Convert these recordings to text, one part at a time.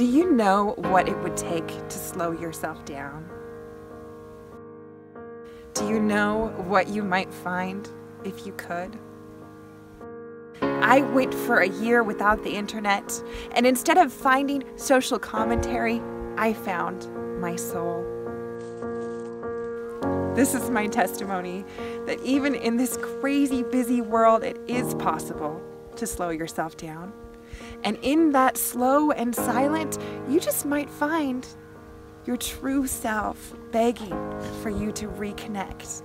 Do you know what it would take to slow yourself down? Do you know what you might find if you could? I went for a year without the internet, and instead of finding social commentary, I found my soul. This is my testimony that even in this crazy busy world, it is possible to slow yourself down. And in that slow and silent, you just might find your true self begging for you to reconnect.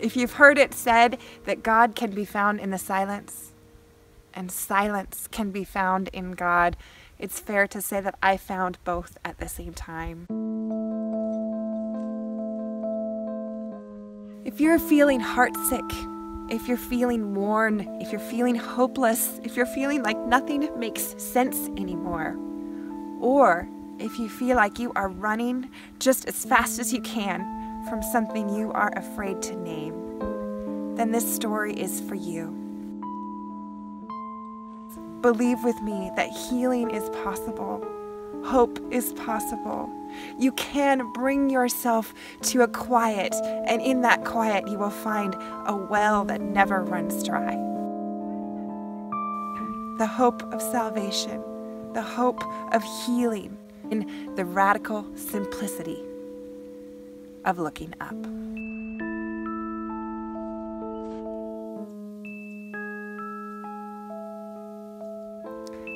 If you've heard it said that God can be found in the silence and silence can be found in God, it's fair to say that I found both at the same time. If you're feeling heartsick, if you're feeling worn, if you're feeling hopeless, if you're feeling like nothing makes sense anymore, or if you feel like you are running just as fast as you can from something you are afraid to name, then this story is for you. Believe with me that healing is possible. Hope is possible. You can bring yourself to a quiet, and in that quiet, you will find a well that never runs dry. The hope of salvation, the hope of healing, in the radical simplicity of looking up.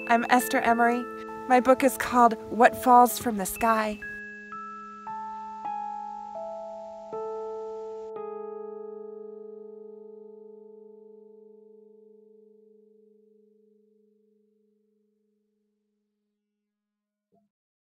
I'm Esther Emery. My book is called What Falls from the Sky